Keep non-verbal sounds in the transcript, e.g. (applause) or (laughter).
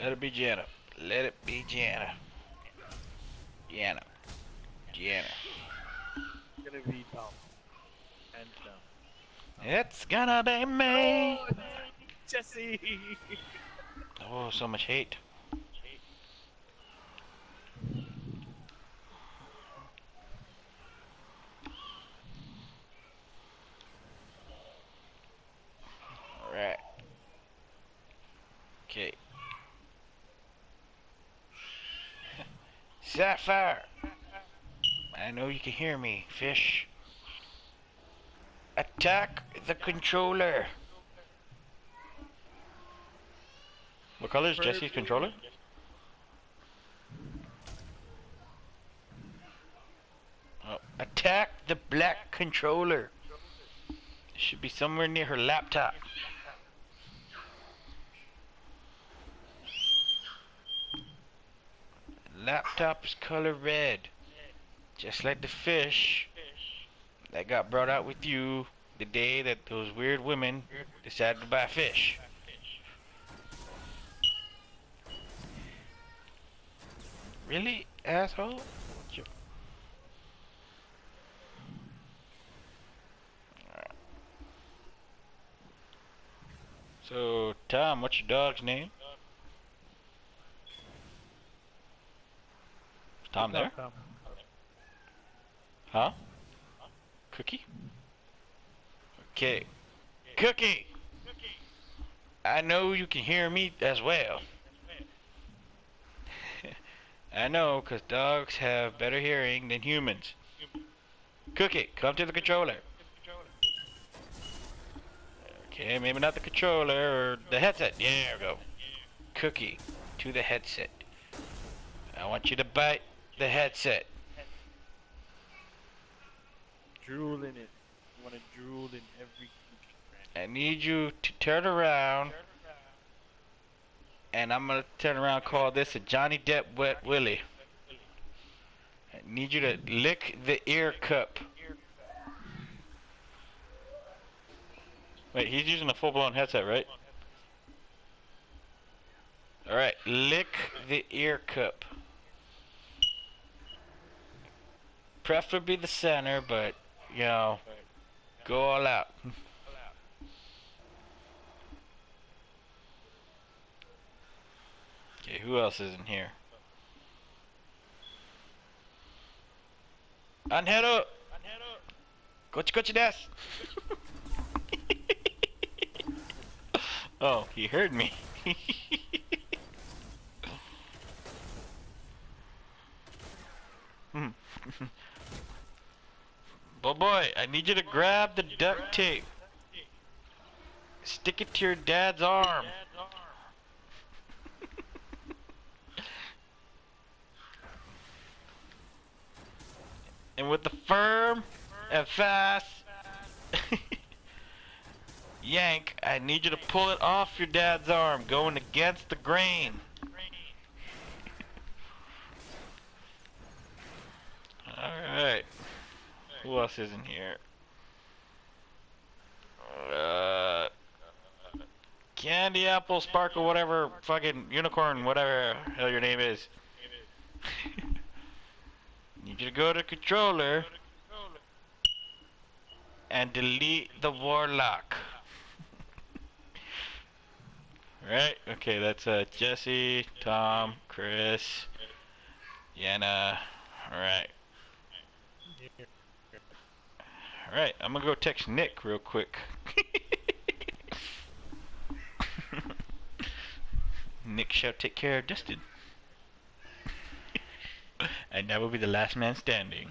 Let it be Jana. Let it be Jana. Jana. Jana. gonna be Tom. Hands down. It's gonna be me. Oh, Jesse! Oh, so much hate. Alright. Okay. Sapphire! I know you can hear me, fish. Attack the controller! What color is Jesse's controller? Oh, attack the black controller. It should be somewhere near her laptop. Laptop is color red. Just like the fish that got brought out with you the day that those weird women decided to buy fish. Really, asshole? So, Tom, what's your dog's name? Is Tom there? Tom. Huh? Cookie? Okay. Cookie! I know you can hear me as well. (laughs) I know, because dogs have better hearing than humans. Cookie, come to the controller. Okay, maybe not the controller or the headset. There we go. Cookie, to the headset. I want you to bite the headset. Drool in it. You wanna drool in every. I need you to turn around, and I'm gonna turn around and call this a Johnny Depp wet willy. I need you to lick the ear cup. Wait, he's using a full-blown headset, right? Alright, lick the ear cup. Preferably the center, but, you know, go all out. Okay, who else is in here? Anhero! Kochi kochi (laughs) oh, he heard me. (laughs) (laughs) Hmm. Bo boy, I need you to grab the duct tape. Stick it to your dad's arm. (laughs) And with the firm and fast (laughs) yank, I need you to pull it off your dad's arm, going against the grain. Alright. Who else is in here? Uh, candy apple sparkle whatever fucking unicorn whatever hell your name is. Need (laughs) you to go to controller and delete the warlock. (laughs) right? Okay, that's uh Jesse, Tom, Chris, Yana. Alright. Alright, I'm gonna go text Nick real quick. (laughs) Nick shall take care of Dustin. (laughs) and that will be the last man standing.